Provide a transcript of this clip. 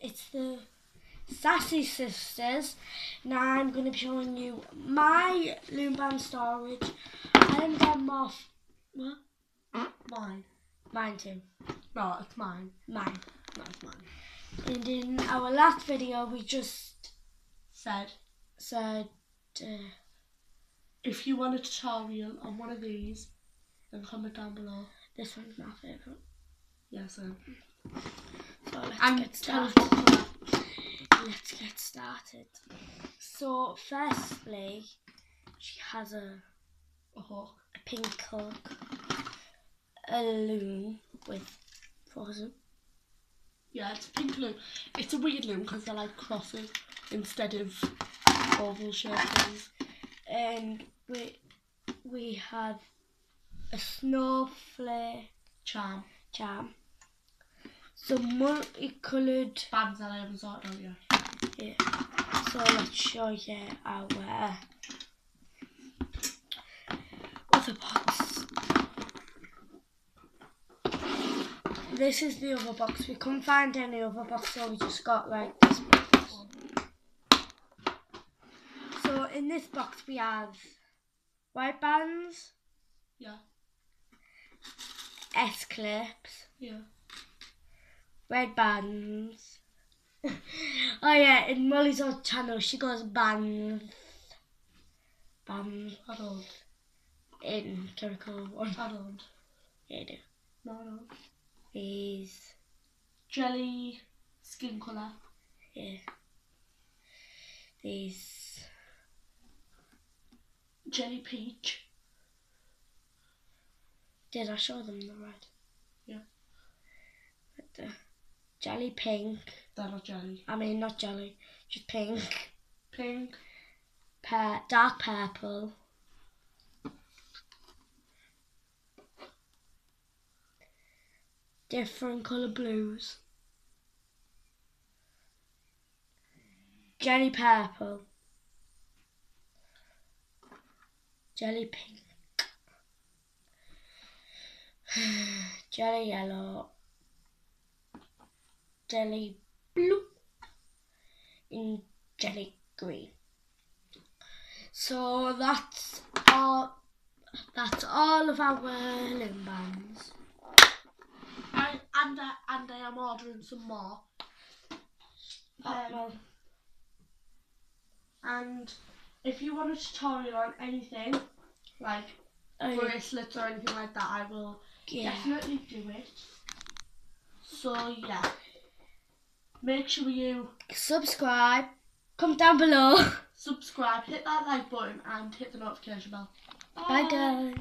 it's the Sassy Sisters. Now I'm going to be showing you my loom band storage. I am getting more. What? Mine. Mine too. No, it's mine. Mine. No, it's mine. And in our last video, we just Said, said. Uh, if you want a tutorial on one of these, then comment down below. this one's my favourite. Yes, um, So let's and get started. what you like. Let's get started. So, firstly, she has a, a hook. a pink hook, a loom with frozen. Yeah, it's a pink loom. It's a weird loom because they're like crossing instead of oval shaped things. and we we have a snowflake Charm. charm, some multicoloured. Bands that I haven't sorted out yet. Yeah. So let's show you our other box. This is the other box. We couldn't find any other box, so we just got like this box. So in this box we have white bands, Yeah. S clips, Yeah. Red bands. oh yeah, in Mollie's old channel she goes bands. Bands don't. in Jericho one. I don't. Yeah, I do. No, I Jelly skin colour. yeah. These, Jelly peach. did I show them the red? Yeah. Jelly pink, They're not jelly. I mean not jelly, just pink. Pink. Pe- dark purple. Different colour blues. Jelly purple. Jelly pink. Jelly yellow. Jelly blue. in jelly green. So that's all. That's all of our loom bands. I, and, I, and I am ordering some more. Um, And if you want a tutorial on anything, like oh, bracelets or anything like that, I will yeah. definitely do it. So yeah, make sure you Subscribe. Comment down below. subscribe, hit that like button, and hit the notification bell. Bye guys.